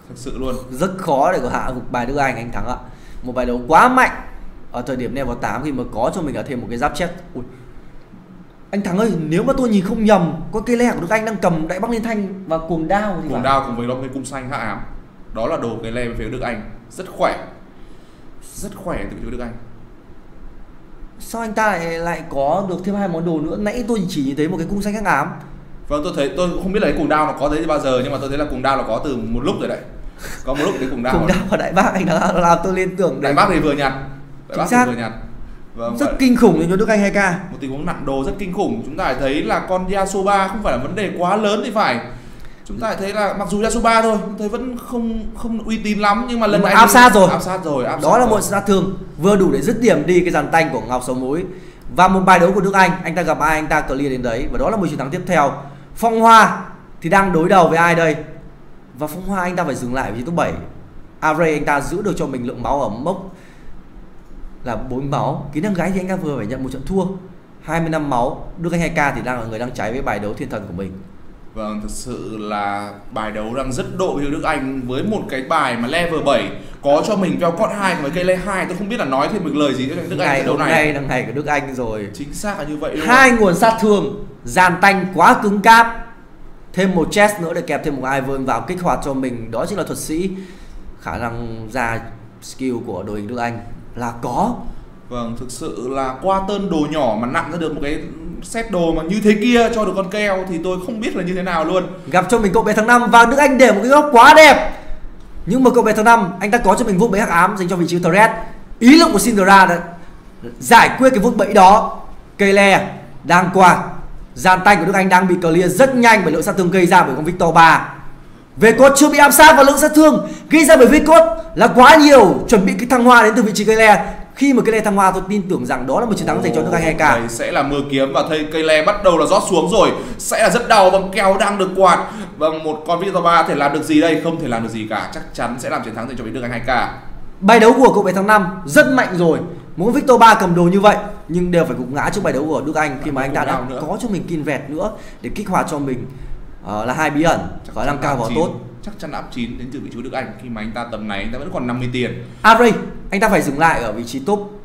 Thật sự luôn. Rất khó để có hạ gục bài Đức Anh anh thắng ạ. Một bài đấu quá mạnh ở thời điểm level 8 khi mà có cho mình cả thêm một cái giáp chết. Ui, anh Thắng ơi nếu mà tôi nhìn không nhầm có cây le của Đức Anh đang cầm đại bắc liên thanh và cuồng đao thì cuồng đao cùng với đó cái cung xanh hạ ám. Đó là đồ cây le về phía Đức Anh. Rất khỏe. Rất khỏe từ phía Đức Anh. Sao anh ta lại lại có được thêm hai món đồ nữa? Nãy tôi chỉ nhìn thấy một cái cung xanh hắc ám. Vâng tôi thấy tôi không biết là cái cuồng đao nó có thấy bao giờ nhưng mà tôi thấy là cuồng đao là có từ một lúc rồi đấy. Có một lúc cái cuồng đao cuồng đao và đại bác anh đã làm tôi liên tưởng đại bác thì vừa nhặt. Đại bác thì vừa nhặt Vâng, rất vậy. kinh khủng cho Đức Anh 2K Một tình huống nặng đồ rất kinh khủng. Chúng ta thấy là con Yasuba không phải là vấn đề quá lớn thì phải. Chúng ta thấy là mặc dù Yasuba thôi Thấy vẫn không không uy tín lắm Nhưng mà lần này áp sát rồi. Áp sát rồi áp Đó sát là một sát thương Vừa đủ để dứt điểm đi cái dàn tanh của Ngọc Sầu Mũi. Và một bài đấu của Đức Anh Anh ta gặp ai anh ta clear đến đấy. Và đó là một chiến thắng tiếp theo. Phong Hoa thì đang đối đầu với ai đây? Và Phong Hoa anh ta phải dừng lại với top 7 Array anh ta giữ được cho mình lượng máu ở mốc là bốn máu kỹ năng gái thì anh ta vừa phải nhận một trận thua 20 năm máu Đức Anh 2K thì đang là người đang cháy với bài đấu thiên thần của mình Vâng, thực sự là bài đấu đang rất độ với Đức Anh với một cái bài mà level 7 có cho mình veo cốt 2 với cây le 2 tôi không biết là nói thêm được lời gì cho Đức ngày, Anh đấu này. Ngày là ngày của Đức Anh rồi. Chính xác là như vậy. Hai nguồn sát thương, dàn tanh quá cứng cáp. Thêm một chest nữa để kẹp thêm một Ivern vào kích hoạt cho mình, đó chính là thuật sĩ. Khả năng ra skill của đội hình Đức Anh là có. Vâng thực sự là qua tơn đồ nhỏ mà nặng ra được một cái set đồ mà như thế kia cho được con keo thì tôi không biết là như thế nào luôn. Gặp cho mình cậu bé tháng 5 và nước anh để một cái góc quá đẹp. Nhưng mà cậu bé tháng 5 anh ta có cho mình vuốt bẫy hắc ám dành cho vị trí Torres ý lực của Cinderella đã giải quyết cái vuốt bẫy đó. Cây le đang qua. Gian tay của Đức Anh đang bị clear rất nhanh bởi lượng sát thương gây ra bởi con Victor 3 về cốt chưa bị áp sát và lượng sát thương gây ra bởi về cốt là quá nhiều chuẩn bị cái thăng hoa đến từ vị trí cây le. Khi mà cây le thăng hoa tôi tin tưởng rằng đó là một chiến thắng dành cho nước Anh 2K Đây sẽ là mưa kiếm và thấy cây le bắt đầu là rót xuống rồi. Sẽ là rất đau và kèo đang được quạt. Và một con Victor 3 thể làm được gì đây? Không thể làm được gì cả. Chắc chắn sẽ làm chiến thắng dành cho nước Anh 2K bài đấu của cậu bé tháng 5 rất mạnh rồi. Muốn Victor 3 cầm đồ như vậy nhưng đều phải gục ngã trước bài đấu của Đức Anh khi mà anh ta đã có cho mình kin vẹt nữa để kích hoạt cho mình uh, là hai bí ẩn khả năng cao và tốt. chắc chắn áp 9 đến từ vị trí Đức Anh. Khi mà anh ta tầm này anh ta vẫn còn 50 tiền. Ari anh ta phải dừng lại ở vị trí top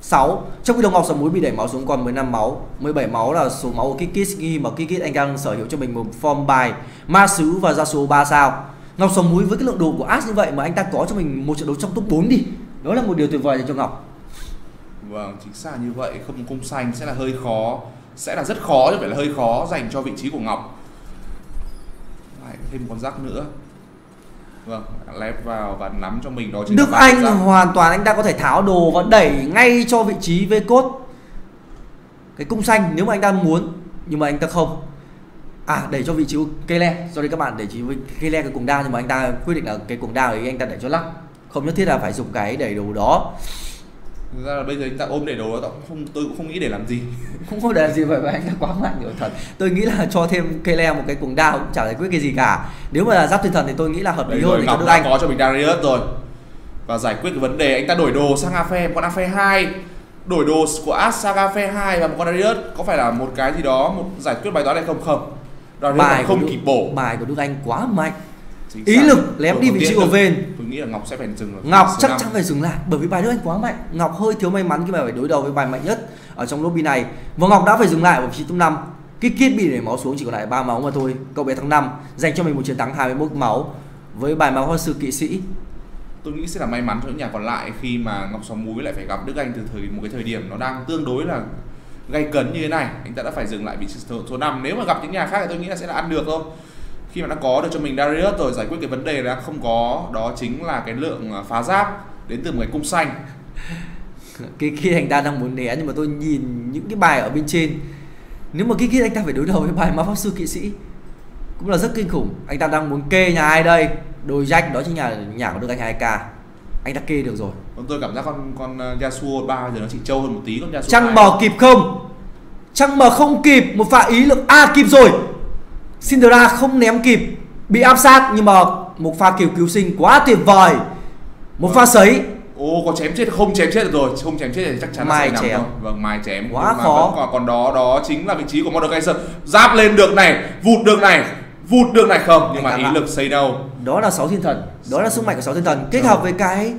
6 Trong khi đồng Ngọc Sầm Muối bị đẩy máu xuống còn 15 máu. 17 máu là số máu của Kikis khi mà Kikis anh đang sở hữu cho mình một form bài Ma Sứ và ra số 3 sao. Ngọc Sầm Muối với cái lượng đồ của As như vậy mà anh ta có cho mình một trận đấu trong top 4 đi. Đó là một điều tuyệt vời dành cho Ngọc. Vâng, chính xác như vậy. Không cung xanh sẽ là hơi khó. Sẽ là rất khó, chứ phải là hơi khó dành cho vị trí của Ngọc Lại thêm con rắc nữa. Vâng, lép vào và nắm cho mình đó chính Đức Anh hoàn toàn anh ta có thể tháo đồ và đẩy ngay cho vị trí V cốt. Cái cung xanh nếu mà anh ta muốn Nhưng mà anh ta không. À đẩy cho vị trí cây le. Sorry các bạn đẩy chỉ với cây le cái cuồng đao Nhưng mà anh ta quyết định là cái cuồng đao thì anh ta đẩy cho lắc. Không nhất thiết là phải dùng cái đẩy đồ đó Thực ra là bây giờ anh ta ôm để đồ đó không tôi cũng không nghĩ để làm gì. Không có để làm gì vậy mà anh ta quá mạnh rồi thật. Tôi nghĩ là cho thêm cây le một cái cuồng đao cũng chả giải quyết cái gì cả. Nếu mà là giáp thiên thần thì tôi nghĩ là hợp lý hơn để cho Đức Anh. có cho mình Darius rồi. Và giải quyết cái vấn đề anh ta đổi đồ sang Afe một con Afe 2 đổi đồ của As sang Afe 2 và một con Darius có phải là một cái gì đó một giải quyết bài toán này không? Không. Darius bài không kịp bổ. bài của Đức Anh quá mạnh Chính ý lực lém đi vị trí của Ven tôi nghĩ là Ngọc sẽ phải dừng Ngọc chắc chắn phải dừng lại bởi vì bài Đức Anh quá mạnh. Ngọc hơi thiếu may mắn khi mà phải đối đầu với bài mạnh nhất ở trong lobby này. Và Ngọc đã phải dừng lại ở vị trí top 5 cái kit bị để máu xuống chỉ còn lại ba máu mà thôi. Cậu bé tháng 5 dành cho mình một chiến thắng 21 máu với bài máu hoa sư kỵ sĩ. Tôi nghĩ sẽ là may mắn cho những nhà còn lại khi mà Ngọc Sáu Múi lại phải gặp Đức Anh từ thời một cái thời điểm nó đang tương đối là gay cấn như thế này. Anh ta đã phải dừng lại vị trí số 5 nếu mà gặp những nhà khác thì tôi nghĩ là sẽ là ăn được thôi khi mà đã có được cho mình Darius rồi giải quyết cái vấn đề đã không có đó chính là cái lượng à, phá giáp đến từ một cái cung xanh. Cái kia anh ta đang muốn né nhưng mà tôi nhìn những cái bài ở bên trên. Nếu mà cái kia anh ta phải đối đầu với bài ma pháp sư kỵ sĩ cũng là rất kinh khủng. Anh ta đang muốn kê nhà ai đây? Đôi jack đó chính là nhà của đức anh 2k anh ta kê được rồi. Còn tôi cảm giác con con à, Yasuo 3 giờ nó chỉ trâu hơn một tí con Yasuo Trăng bò kịp không? Trăng bò không kịp một pha ý lực A à, kịp rồi Syndra không ném kịp bị áp sát nhưng mà một pha kiều cứu sinh quá tuyệt vời một pha sấy Ô có chém chết không chém chết được rồi, không chém chết thì chắc chắn mai là sẽ chém. Thôi. Vâng, mai chém. Quá khó. Còn, còn đó đó chính là vị trí của Mordekaiser. Giáp lên được này, vụt được này, vụt được này không, nhưng Anh mà ý lực xây đâu. Đó là sáu thiên thần, đó là sức mạnh của sáu thiên thần kết hợp với cái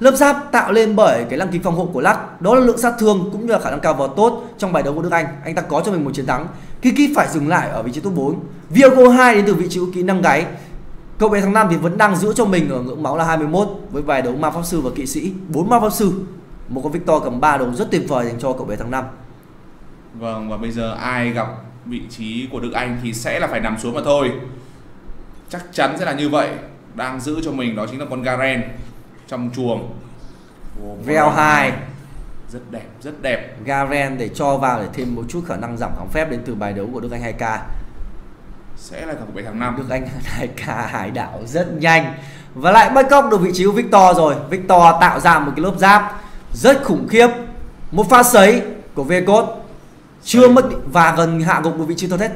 lớp giáp tạo lên bởi cái lăng kính phòng hộ của lắc đó là lượng sát thương cũng như là khả năng cao vào tốt trong bài đấu của đức anh anh ta có cho mình một chiến thắng kiki phải dừng lại ở vị trí top 4 viago 2 đến từ vị trí kỹ năng gáy Cậu bé tháng 5 thì vẫn đang giữ cho mình ở ngưỡng máu là 21 với vài đấu ma pháp sư và kỵ sĩ, 4 ma pháp sư. Một con Victor cầm 3 đấu rất tuyệt vời dành cho cậu bé tháng 5. Vâng và bây giờ ai gặp vị trí của Đức Anh thì sẽ là phải nằm xuống mà thôi. Chắc chắn sẽ là như vậy. Đang giữ cho mình đó chính là con Garen trong chuồng. Veo 2 rất đẹp, rất đẹp. Garen để cho vào để thêm một chút khả năng giảm kháng phép đến từ bài đấu của Đức Anh 2K sẽ là thằng 7 tháng 5 được anh hai ca hải đảo rất nhanh. Và lại bắt cóc được vị trí của Victor rồi. Victor tạo ra một cái lớp giáp rất khủng khiếp. Một pha sấy của Vecot chưa mất và gần hạ gục một vị trí Torres.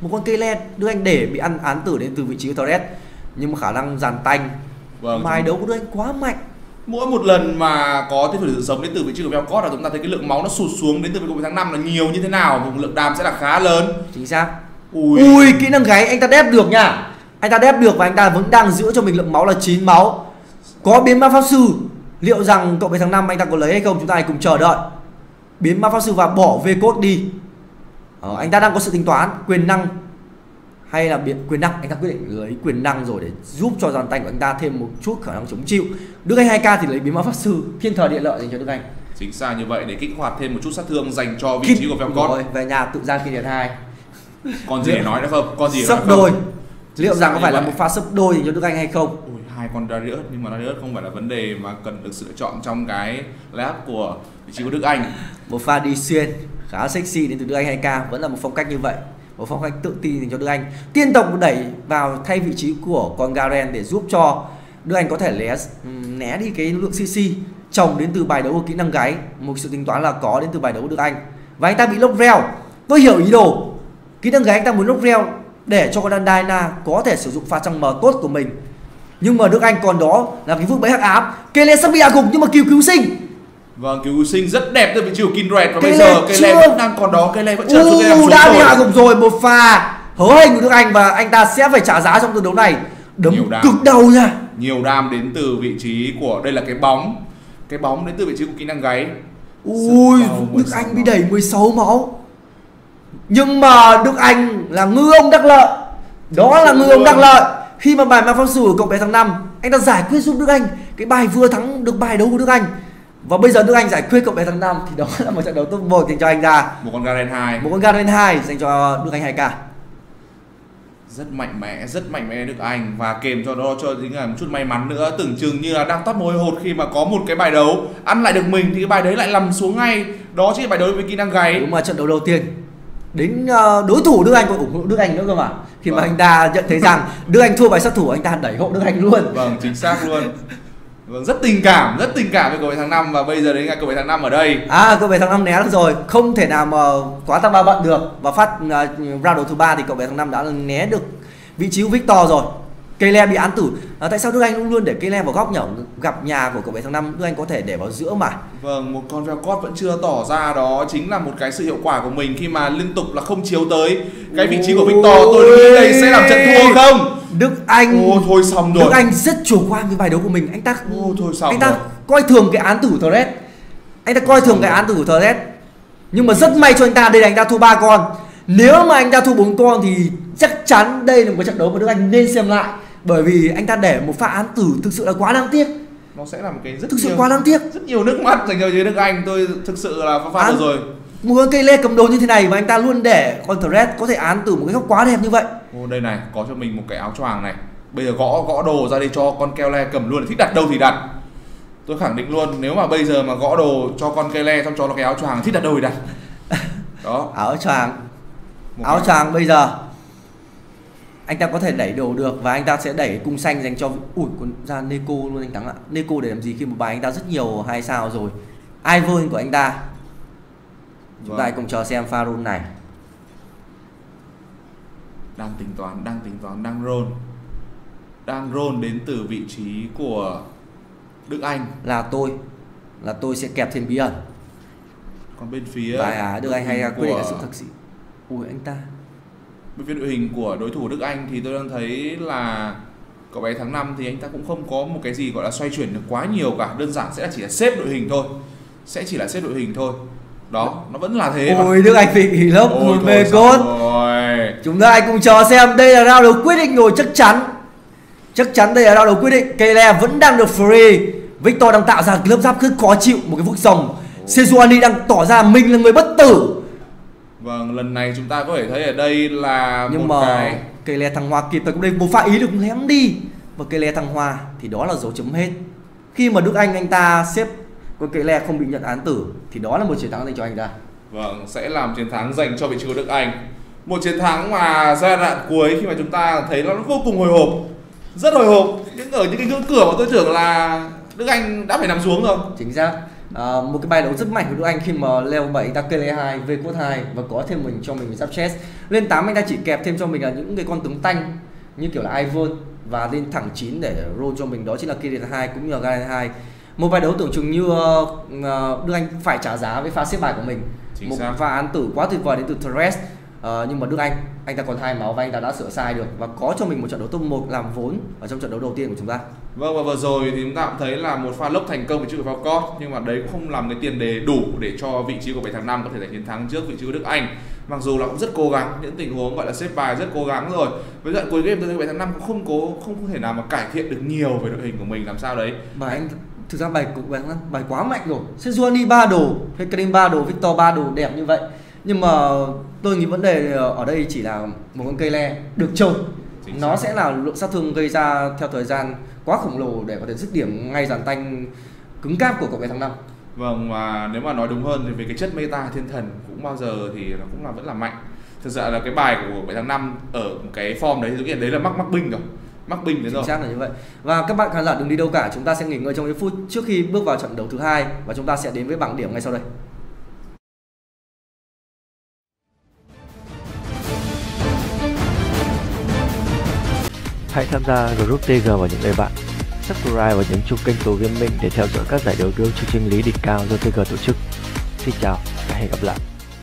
Một con cây len đưa anh để bị ăn án tử đến từ vị trí của Torres. Nhưng mà khả năng giàn tanh vâng. mài đấu của đưa anh quá mạnh. Mỗi một lần mà có tiếp thủ sống đến từ vị trí của Velcott là chúng ta thấy cái lượng máu nó sụt xuống đến từ vị trí tháng 5 là nhiều như thế nào. Một lượng đam sẽ là khá lớn. Chính xác. Ui. Ui kỹ năng gáy anh ta đép được nha. Anh ta đép được và anh ta vẫn đang giữ cho mình lượng máu là 9 máu. Có biến ma pháp sư. Liệu rằng cậu bé tháng 5 anh ta có lấy hay không Chúng ta hãy cùng chờ đợi. Biến ma pháp sư và bỏ về cốt đi. Ờ, Anh ta đang có sự tính toán Quyền năng hay là biến quyền năng anh ta quyết định lấy quyền năng rồi để giúp cho dàn tay của anh ta thêm một chút khả năng chống chịu. Đức Anh 2K thì lấy biến ma pháp sư thiên thời địa lợi dành cho Đức Anh. Chính xác như vậy để kích hoạt thêm một chút sát thương dành cho vị trí của Velcott về nhà tự ra kinh điển hai. Còn gì để nói nữa không? Còn gì sấp đôi. Liệu rằng có phải là một pha sấp đôi thì cho Đức Anh hay không? Ui, hai con Darius nhưng mà Darius không phải là vấn đề mà cần được sự lựa chọn trong cái lab của vị trí của Đức Anh. Một pha đi xuyên khá sexy đến từ Đức Anh 2K vẫn là một phong cách như vậy một phong cách tự tin dành cho Đức Anh. Tiên tộc đẩy vào thay vị trí của con Garen để giúp cho Đức Anh có thể né né đi cái lượng CC chồng đến từ bài đấu của kỹ năng gáy một sự tính toán là có đến từ bài đấu của Đức Anh. Và anh ta bị lốc reo. Tôi hiểu ý đồ. Kỹ năng gáy anh ta muốn lốc reo để cho con Diana có thể sử dụng pha trong mờ tốt của mình. Nhưng mà Đức Anh còn đó là cái phước bẫy hắc ám. Kele sắp bị hạ gục nhưng mà cứu cứu sinh. Vâng, cứu sinh rất đẹp từ vị trí của Kindred và bây Kele giờ Kele chưa- vẫn đang còn đó, Kele vẫn chờ Kele U xuống đã bị hạ gục rồi một pha hớ hình của Đức Anh và anh ta sẽ phải trả giá trong trận đấu này. Đấm Nhiều đam. cực đầu nha. Nhiều đam đến từ vị trí của đây là cái bóng. Cái bóng đến từ vị trí của kỹ năng gáy. Ui, Đức 16 Anh bị đẩy 16 máu. Nhưng mà Đức Anh là ngư ông đắc lợi. Đó là ngư ông đắc lợi. Khi mà bài mang phong sử của cậu bé tháng 5 Anh ta giải quyết giúp Đức Anh. Cái bài vừa thắng được bài đấu của Đức Anh Và bây giờ Đức Anh giải quyết cậu bé tháng 5 Thì đó là một trận đấu top 1 dành cho anh ta Một con Garen 2 Một con Garen 2 dành cho Đức Anh 2K rất mạnh mẽ, rất mạnh mẽ Đức Anh và kèm cho đó cho chính là một chút may mắn nữa, tưởng chừng như là đang toát mồ hôi hột khi mà có một cái bài đấu ăn lại được mình thì cái bài đấy lại nằm xuống ngay. Đó chính là bài đấu với kỹ năng gáy. Đúng mà trận đấu đầu tiên Đến ờ, đối thủ Đức Anh còn ủng hộ Đức Anh nữa cơ mà Khi mà Vâng. anh ta nhận thấy rằng Đức Anh thua bài sát thủ Anh ta đẩy hộ Đức Anh luôn Vâng, chính xác luôn. Vâng, rất tình cảm, rất tình cảm với cậu bé tháng 5 và bây giờ đến ngày cậu bé tháng 5 ở đây. À cậu bé tháng 5 né được rồi Không thể nào mà quá tăng ba bận được Và phát uh, round đầu thứ ba thì cậu bé tháng 5 đã né được vị trí của Victor rồi Kele bị án tử. À, Tại sao Đức Anh luôn luôn để Kele vào góc nhỏ Gặp nhà của cậu bé tháng 5 Đức Anh có thể để vào giữa mà. Vâng, một con Velcott vẫn chưa tỏ ra đó chính là một cái sự hiệu quả của mình khi mà liên tục là không chiếu tới. Cái vị trí của Victor. Tôi nghĩ đây sẽ làm trận thua không? Đức Anh Ô thôi xong rồi. Đức Anh rất chủ quan với bài đấu của mình. Anh ta Ô, thôi xong Anh ta rồi. coi thường cái án tử Thread Anh ta coi thường cái án tử của Nhưng mà rất may cho anh ta Đây là anh ta thua ba con. Nếu mà anh ta thua bốn con thì chắc chắn đây là một trận đấu mà Đức Anh nên xem lại Bởi vì anh ta để một pha án tử thực sự là quá đáng tiếc Nó sẽ là một cái rất Thực sự nhiều quá đáng tiếc rất nhiều nước mắt dành cho giới Đức Anh. Tôi thực sự là pha Án- rồi. Một con cây lê cầm đồ như thế này Và anh ta luôn để con Thread có thể án tử một cái góc quá đẹp như vậy Ô đây này, có cho mình một cái áo choàng này. Bây giờ gõ gõ đồ ra đây cho con keo le cầm luôn, thích đặt đâu thì đặt. Tôi khẳng định luôn, nếu mà bây giờ mà gõ đồ cho con keo le xong cho nó cái áo choàng thích đặt đâu thì đặt. Đó. Áo choàng áo cái- choàng bây giờ anh ta có thể đẩy đồ được và anh ta sẽ đẩy cung xanh dành cho ủi còn ra Neko luôn anh Thắng ạ. Neko để làm gì khi một bài anh ta rất nhiều hai sao rồi. Ivern của anh ta. Chúng ta Vâng. cùng chờ xem pha roll này. Đang tính toán đang tính toán đang roll. Đang roll đến từ vị trí của Đức Anh. Là tôi. Là tôi sẽ kẹp thêm bí ẩn. Còn bên phía và à, Đức Anh hay quyết định là sự thực sự ui anh ta phía đội hình của đối thủ Đức Anh thì tôi đang thấy là cậu bé tháng 5 thì anh ta cũng không có một cái gì gọi là xoay chuyển được quá nhiều cả. Đơn giản sẽ là chỉ là xếp đội hình thôi. Sẽ chỉ là xếp đội hình thôi. Đó nó vẫn là thế mà. ôi Đức Anh bị nghỉ lớp Ôi một xong cốt chúng ta hãy cùng chờ xem. Đây là round đấu quyết định rồi chắc chắn. Chắc chắn đây là round đấu quyết định. Kele vẫn đang được free. Victor đang tạo ra lớp giáp rất khó chịu một cái vực rồng Sejuani đang tỏ ra mình là người bất tử Vâng, lần này chúng ta có thể thấy ở đây là nhưng một mà cái Kele thăng hoa kịp thời cũng đây một pha ý được ném đi và Kele thăng hoa thì đó là dấu chấm hết khi mà Đức Anh anh ta xếp con Kele không bị nhận án tử thì đó là một chiến thắng dành cho anh ta Vâng, sẽ làm chiến thắng dành cho vị trí của Đức Anh. Một chiến thắng mà giai đoạn cuối khi mà chúng ta thấy nó vô cùng hồi hộp, rất hồi hộp. Nhưng ở những cái ngưỡng cửa mà tôi tưởng là Đức Anh đã phải nằm xuống rồi. chính xác à, một cái bài đấu rất mạnh của Đức Anh khi mà level 7 anh ta Kele 2 V cốt 2 và có thêm mình cho mình giáp chest lên 8 anh ta chỉ kẹp thêm cho mình là những cái con tướng tanh như kiểu là Ivern và lên thẳng 9 để roll cho mình đó chính là Kele 2 cũng như là Galen 2 một bài đấu tưởng chừng như uh, Đức Anh phải trả giá với pha xếp bài của mình. Chính một xác. pha án tử quá tuyệt vời đến từ Thresh Ờ, nhưng mà Đức Anh anh ta còn hai máu và anh ta đã sửa sai được và có cho mình một trận đấu top 1 làm vốn ở trong trận đấu đầu tiên của chúng ta Vâng và vừa rồi thì chúng ta cũng thấy là một pha lốc thành công với chữ của Falcott nhưng mà đấy cũng không làm cái tiền đề đủ để cho vị trí của 7 tháng 5 có thể giành chiến thắng trước vị trí của Đức Anh. Mặc dù là cũng rất cố gắng những tình huống gọi là xếp bài rất cố gắng rồi. Với đoạn cuối game tôi thấy 7 tháng 5 cũng không cố không có thể nào mà cải thiện được nhiều về đội hình của mình làm sao đấy. bài anh thực ra bài của bài, bài quá mạnh rồi Sejuani ba đồ Hecarim ba đồ Victor ba đồ đẹp như vậy nhưng mà tôi nghĩ vấn đề ở đây chỉ là một con cây le được Chính nó sẽ là lượng sát thương gây ra theo thời gian quá khổng lồ để có thể dứt điểm ngay dàn tanh cứng cáp của cậu bé tháng 5 Vâng và nếu mà nói đúng hơn thì về cái chất meta thiên thần cũng bao giờ thì nó cũng là vẫn là mạnh. thực sự là cái bài của 7 tháng 5 ở một cái form đấy tôi nghĩ đấy là mắc mắc binh rồi. Mắc binh đấy chính rồi. xác là như vậy. Và các bạn khán giả đừng đi đâu cả chúng ta sẽ nghỉ ngơi trong những phút trước khi bước vào trận đấu thứ hai và chúng ta sẽ đến với bảng điểm ngay sau đây Hãy tham gia group TG và những người bạn. Subscribe và nhấn chuông kênh Tố Gaming để theo dõi các giải đấu đua chương trình lý đỉnh cao do TG tổ chức. Xin chào và hẹn gặp lại.